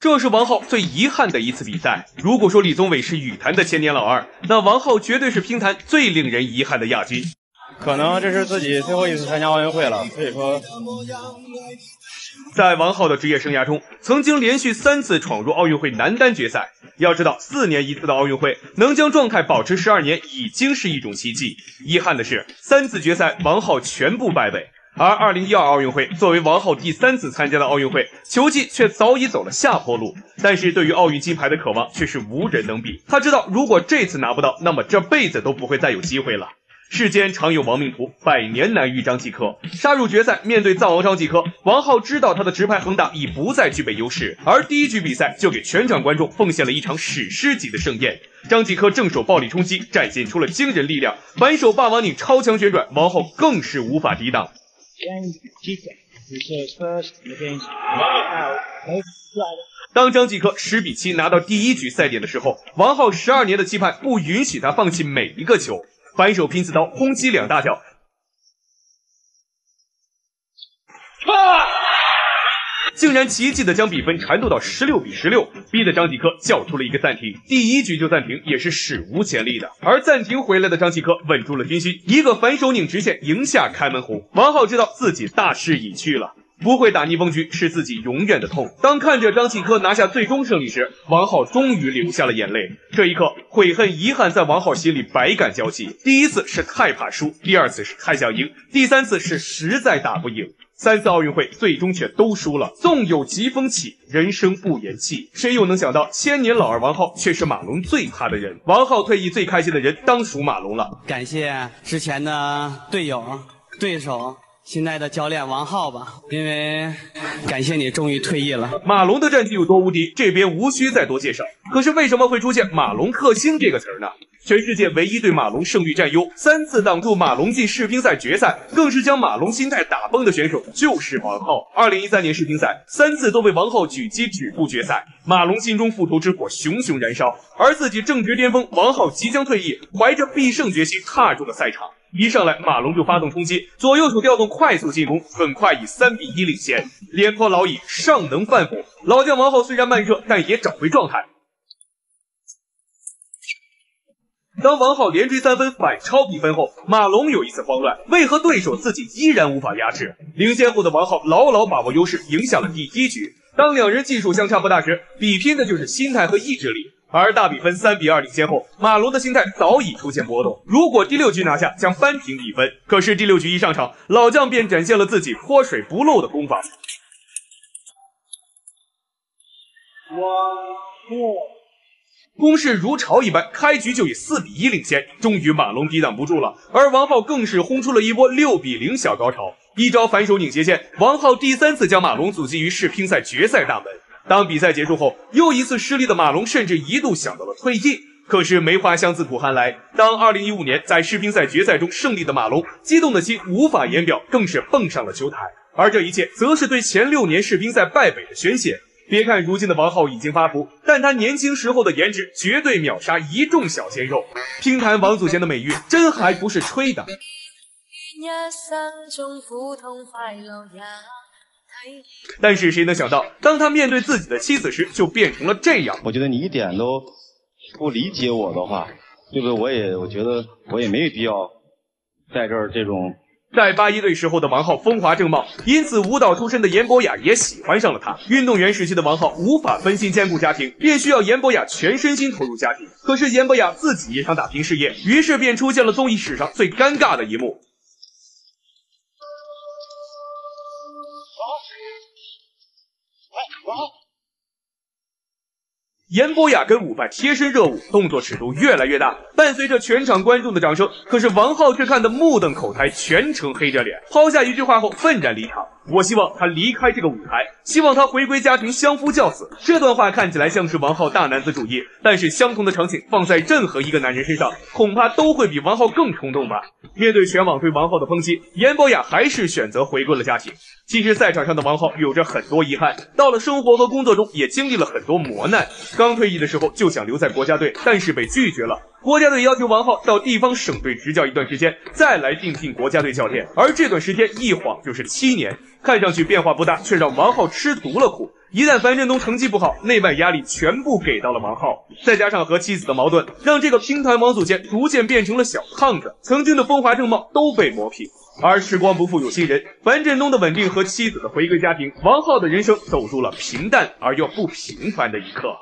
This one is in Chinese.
这是王浩最遗憾的一次比赛。如果说李宗伟是羽坛的千年老二，那王浩绝对是乒坛最令人遗憾的亚军。可能这是自己最后一次参加奥运会了，所以说，在王浩的职业生涯中，曾经连续三次闯入奥运会男单决赛。要知道，四年一次的奥运会能将状态保持十二年，已经是一种奇迹。遗憾的是，三次决赛王浩全部败北。而二零一二奥运会作为王浩第三次参加的奥运会，球技却早已走了下坡路。但是对于奥运金牌的渴望却是无人能比。他知道，如果这次拿不到，那么这辈子都不会再有机会了。世间常有亡命徒，百年难遇张继科。杀入决赛，面对藏王张继科，王浩知道他的直拍横打已不再具备优势，而第一局比赛就给全场观众奉献了一场史诗级的盛宴。张继科正手暴力冲击，展现出了惊人力量，反手霸王拧超强旋转，王浩更是无法抵挡。当张继科十比七拿到第一局赛点的时候，王浩十二年的期盼不允许他放弃每一个球。反手拼刺刀轰击两大脚，竟然奇迹的将比分缠斗到十六比十六，逼得张继科叫出了一个暂停。第一局就暂停也是史无前例的。而暂停回来的张继科稳住了军心，一个反手拧直线赢下开门红。王浩知道自己大势已去了。不会打逆风局是自己永远的痛。当看着张继科拿下最终胜利时，王浩终于流下了眼泪。这一刻，悔恨、遗憾在王浩心里百感交集。第一次是太怕输，第二次是太想赢，第三次是实在打不赢。三次奥运会最终却都输了。纵有疾风起，人生不言弃。谁又能想到，千年老二王浩却是马龙最怕的人？王浩退役最开心的人，当属马龙了。感谢之前的队友、对手。现在的教练王浩吧，因为感谢你终于退役了。马龙的战绩有多无敌，这边无需再多介绍。可是为什么会出现“马龙克星”这个词儿呢？全世界唯一对马龙胜率占优、三次挡住马龙进世乒赛决赛，更是将马龙心态打崩的选手，就是王浩。二零一三年世乒赛，三次都被王浩狙击止步决赛，马龙心中复仇之火熊熊燃烧。而自己正值巅峰，王浩即将退役，怀着必胜决心踏入了赛场。一上来，马龙就发动冲击，左右手调动快速进攻，很快以三比一领先。廉颇老矣，尚能饭否？老将王浩虽然慢热，但也找回状态。当王浩连追三分反超比分后，马龙有一次慌乱，为何对手自己依然无法压制？领先后的王浩牢牢把握优势，赢下了第一局。当两人技术相差不大时，比拼的就是心态和意志力。而大比分三比二领先后，马龙的心态早已出现波动。如果第六局拿下，将扳平比分。可是第六局一上场，老将便展现了自己泼水不漏的攻防。攻势如潮一般，开局就以四比一领先。终于马龙抵挡不住了，而王浩更是轰出了一波六比零小高潮，一招反手拧斜线，王浩第三次将马龙阻击于世乒赛决赛大门。当比赛结束后，又一次失利的马龙甚至一度想到了退役。可是梅花香自苦寒来，当2015年在世乒赛决赛中胜利的马龙，激动的心无法言表，更是蹦上了球台。而这一切，则是对前六年世乒赛败北的宣泄。别看如今的王浩已经发福，但他年轻时候的颜值绝对秒杀一众小鲜肉。乒坛王祖贤的美誉，真还不是吹的。但是谁能想到，当他面对自己的妻子时，就变成了这样。我觉得你一点都不理解我的话，对不对我也我觉得我也没有必要在这儿这种。在八一队时候的王浩风华正茂，因此舞蹈出身的严博雅也喜欢上了他。运动员时期的王浩无法分心兼顾家庭，便需要严博雅全身心投入家庭。可是严博雅自己也想打拼事业，于是便出现了综艺史上最尴尬的一幕。严博雅跟舞伴贴身热舞，动作尺度越来越大，伴随着全场观众的掌声。可是王浩却看得目瞪口呆，全程黑着脸，抛下一句话后愤然离场。我希望他离开这个舞台，希望他回归家庭，相夫教子。这段话看起来像是王浩大男子主义，但是相同的场景放在任何一个男人身上，恐怕都会比王浩更冲动吧。面对全网对王浩的抨击，严博雅还是选择回归了家庭。其实赛场上的王浩有着很多遗憾，到了生活和工作中也经历了很多磨难。刚退役的时候就想留在国家队，但是被拒绝了。国家队要求王浩到地方省队执教一段时间，再来应聘国家队教练。而这段时间一晃就是七年，看上去变化不大，却让王浩吃足了苦。一旦樊振东成绩不好，内外压力全部给到了王浩，再加上和妻子的矛盾，让这个乒坛王祖贤逐渐变成了小胖子，曾经的风华正茂都被磨平。而时光不负有心人，樊振东的稳定和妻子的回归家庭，王浩的人生走入了平淡而又不平凡的一刻。